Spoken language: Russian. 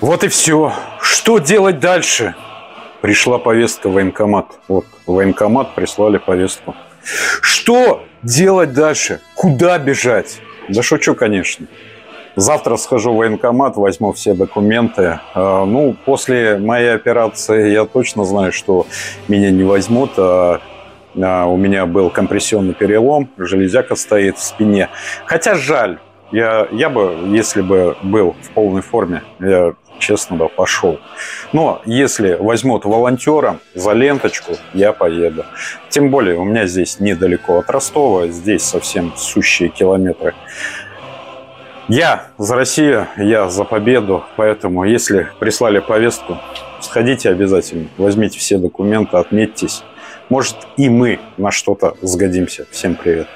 Вот и все. Что делать дальше? Пришла повестка в военкомат. Вот, в военкомат прислали повестку. Что делать дальше? Куда бежать? Да шучу, конечно. Завтра схожу в военкомат, возьму все документы. А, ну, после моей операции я точно знаю, что меня не возьмут. А, а, у меня был компрессионный перелом, железяка стоит в спине. Хотя жаль, я, я бы, если бы был в полной форме, я честно бы пошел. Но если возьмут волонтером за ленточку, я поеду. Тем более у меня здесь недалеко от Ростова, здесь совсем сущие километры. Я за Россию, я за победу, поэтому если прислали повестку, сходите обязательно, возьмите все документы, отметьтесь. Может и мы на что-то сгодимся. Всем привет.